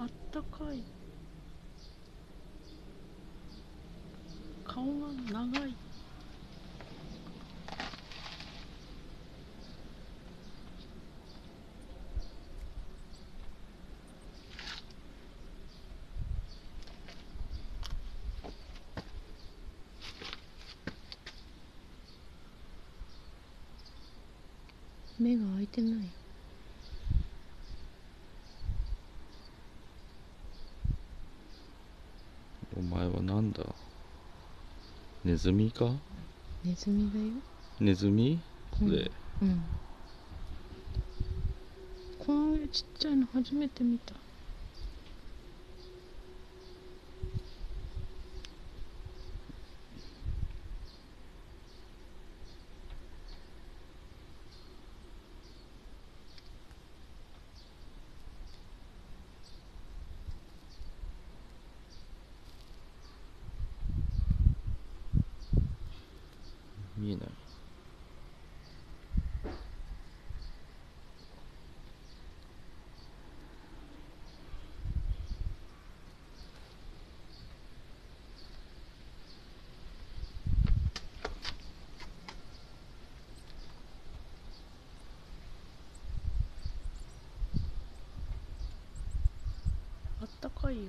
あったかい。顔が長い。目が開いてない。お前はなんだ？ネズミか？ネズミだよ。ネズミ？これ、うん。こんなちっちゃいの初めて見た見えない。あったかいよ。